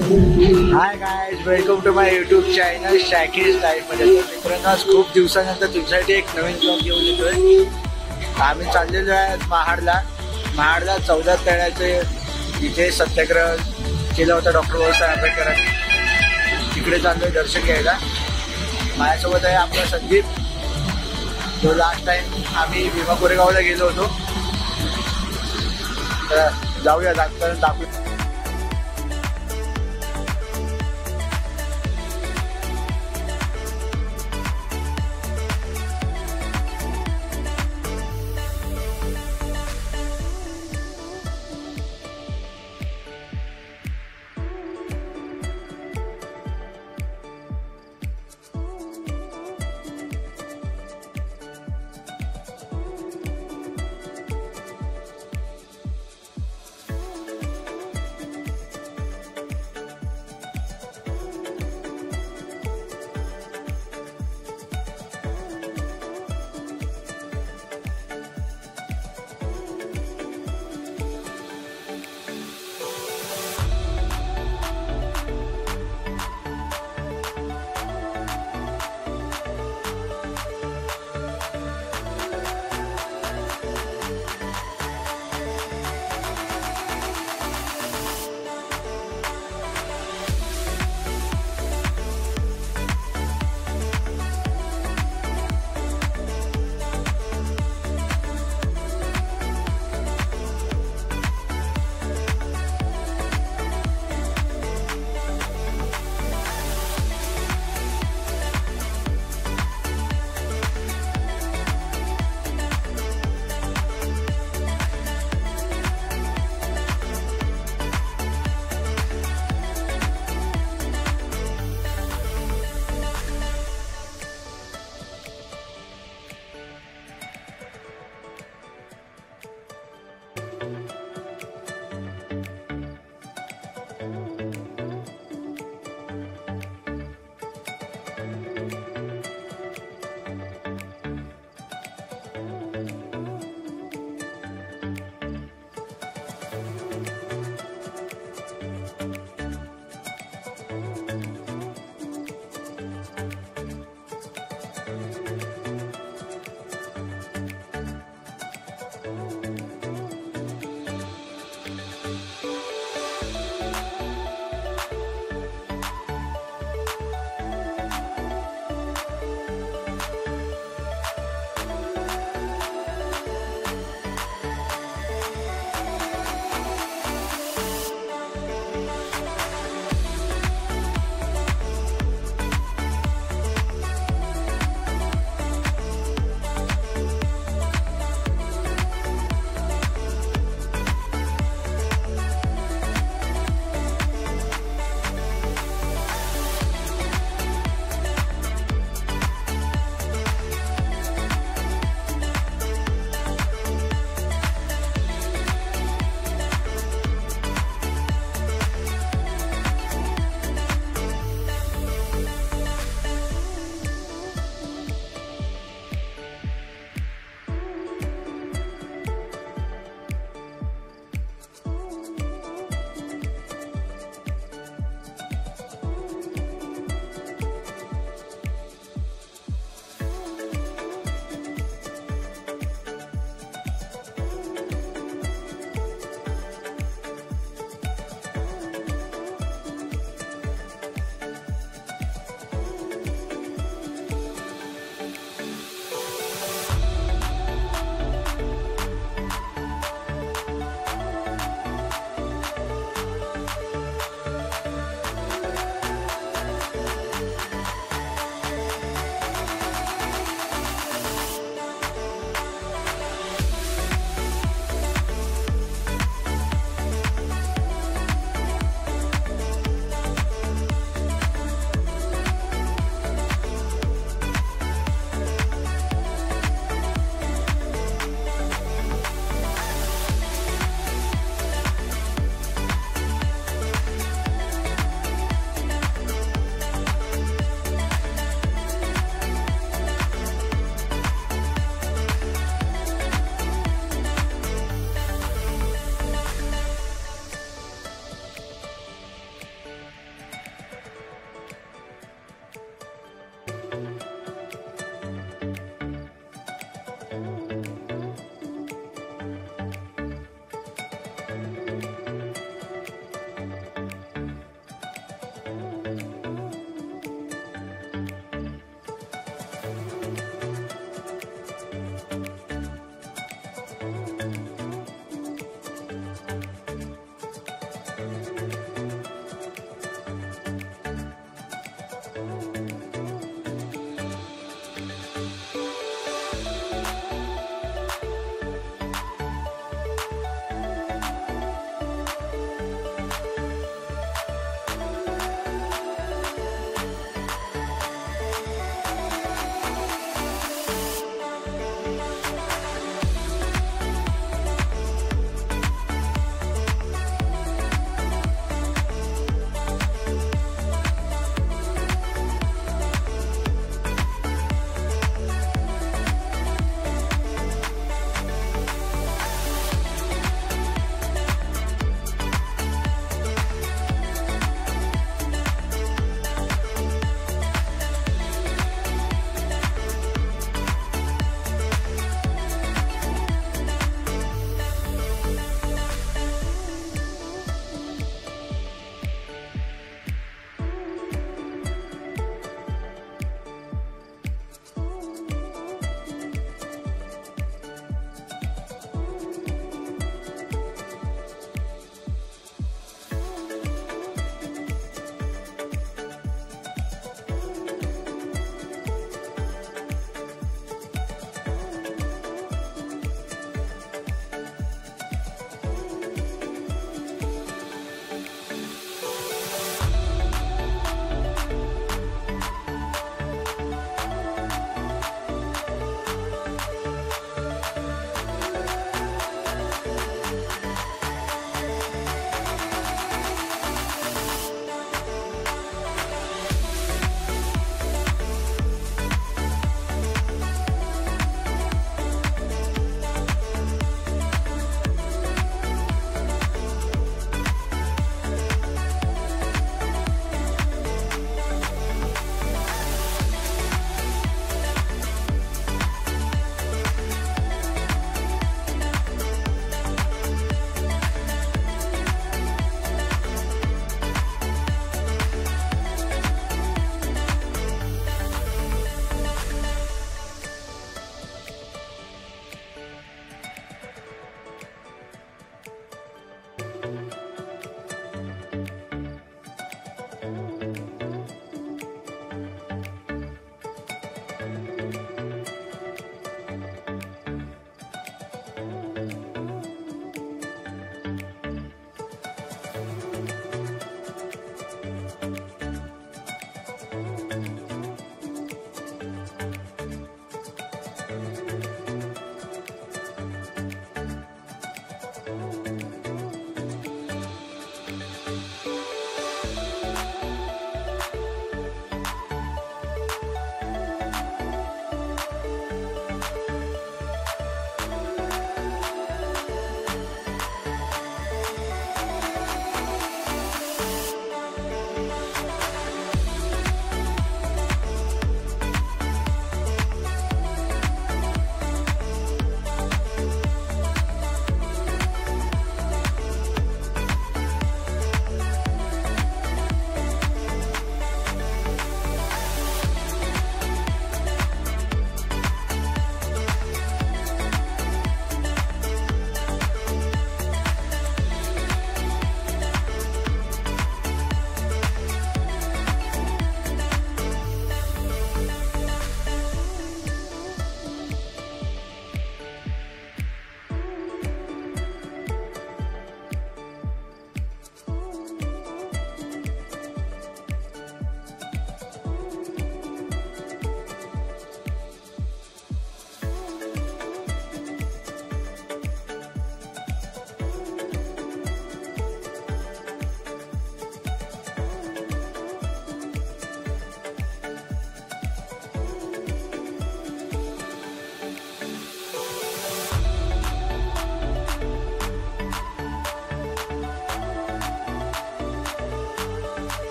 Hi guys welcome to my YouTube channel शॅकीज लाईफमध्ये मित्रांनो आज खूप दिवसानंतर तुमच्यासाठी एक नवीन ब्लॉग घेऊन येतोय. आम्ही चाललेलो आहे महाडला महाडला चौदा तळ्याचे इथे सत्याग्रह केला होता डॉक्टर बाबासाहेब आंबेडकरांनी. तिकडे चाललोय दर्शन घ्यायला. माझ्यासोबत आहे आपला संदीप. जो लास्ट टाइम आम्ही भीमा कोरेगावला गेलो होतो. तर जाऊया दाखव दाखवू.